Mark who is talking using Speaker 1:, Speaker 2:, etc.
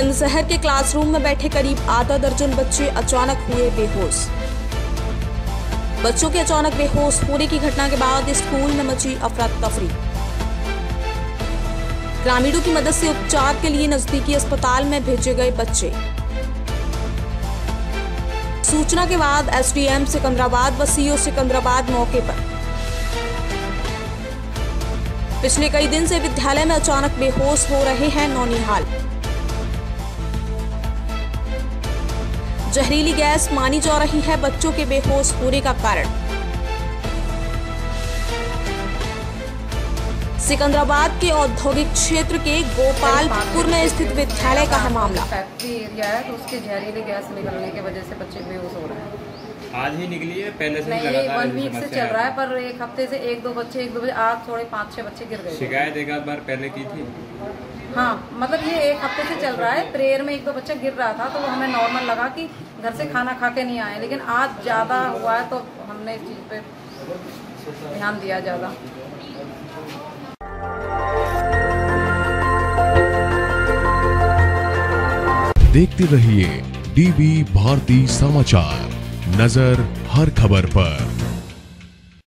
Speaker 1: के क्लासरूम में बैठे करीब आधा दर्जन बच्चे अचानक हुए बेहोश। बच्चों के अचानक बेहोश होने की घटना के बाद स्कूल में मची अफरा तफरी ग्रामीणों की मदद से उपचार के लिए नजदीकी अस्पताल में भेजे गए बच्चे। सूचना के बाद एसडीएम सिकंदराबाद व सीओ सिकंदराबाद मौके पर। पिछले कई दिन से विद्यालय में अचानक बेहोश हो रहे हैं नौनिहाल। जहरीली गैस मानी जा रही है बच्चों के बेहोश होने का कारण। सिकंदराबाद के औद्योगिक क्षेत्र के गोपालपुर में स्थित विद्यालय का है मामला।
Speaker 2: फैक्ट्री एरिया है तो उसके जहरीली गैस निकलने की वजह से बच्चे बेहोश हो रहे हैं।
Speaker 3: आज ही निकली है पहले से
Speaker 2: नहीं वन वीक से चल रहा है पर एक हफ़्ते से एक दो बच्चे एक दो बजे आज थोड़े पाँच छह बच्चे गिर गए।
Speaker 3: शिकायत एक आध बार पहले की थी?
Speaker 2: हाँ मतलब ये एक हफ़्ते से चल रहा है प्रेयर में एक दो बच्चा गिर रहा था तो हमें नॉर्मल लगा कि घर से खाना खा के नहीं आए लेकिन आज ज़्यादा हुआ है तो हमने इस चीज़ पे ध्यान दिया ज़्यादा।
Speaker 4: देखते रहिए डीवी भारती समाचार। नज़र हर खबर पर।